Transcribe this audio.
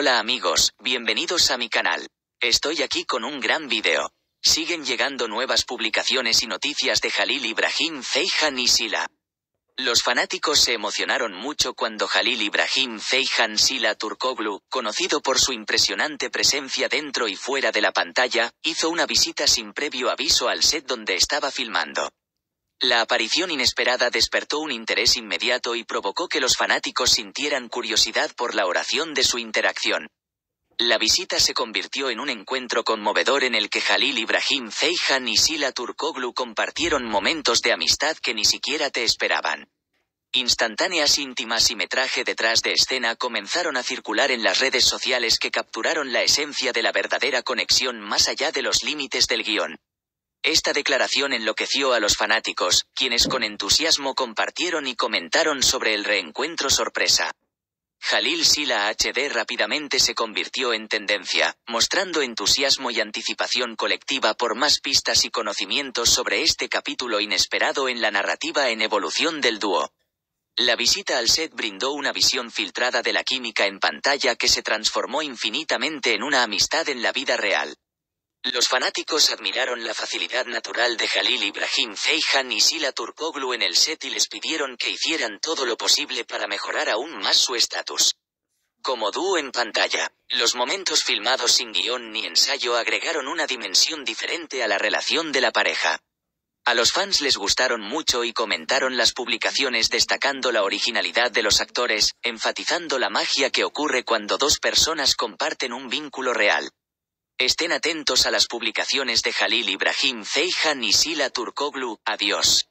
Hola amigos, bienvenidos a mi canal. Estoy aquí con un gran video. Siguen llegando nuevas publicaciones y noticias de Jalil Ibrahim Feijan y Sila. Los fanáticos se emocionaron mucho cuando Jalil Ibrahim Feijan Sila Turkoglu, conocido por su impresionante presencia dentro y fuera de la pantalla, hizo una visita sin previo aviso al set donde estaba filmando. La aparición inesperada despertó un interés inmediato y provocó que los fanáticos sintieran curiosidad por la oración de su interacción. La visita se convirtió en un encuentro conmovedor en el que Jalil Ibrahim Feijan y Sila Turkoglu compartieron momentos de amistad que ni siquiera te esperaban. Instantáneas íntimas y metraje detrás de escena comenzaron a circular en las redes sociales que capturaron la esencia de la verdadera conexión más allá de los límites del guion. Esta declaración enloqueció a los fanáticos, quienes con entusiasmo compartieron y comentaron sobre el reencuentro sorpresa. Jalil Sila HD rápidamente se convirtió en tendencia, mostrando entusiasmo y anticipación colectiva por más pistas y conocimientos sobre este capítulo inesperado en la narrativa en evolución del dúo. La visita al set brindó una visión filtrada de la química en pantalla que se transformó infinitamente en una amistad en la vida real. Los fanáticos admiraron la facilidad natural de Jalil Ibrahim Feijan y Sila Turkoglu en el set y les pidieron que hicieran todo lo posible para mejorar aún más su estatus. Como dúo en pantalla, los momentos filmados sin guion ni ensayo agregaron una dimensión diferente a la relación de la pareja. A los fans les gustaron mucho y comentaron las publicaciones destacando la originalidad de los actores, enfatizando la magia que ocurre cuando dos personas comparten un vínculo real. Estén atentos a las publicaciones de Jalil Ibrahim Feijan y Sila Turkoglu. Adiós.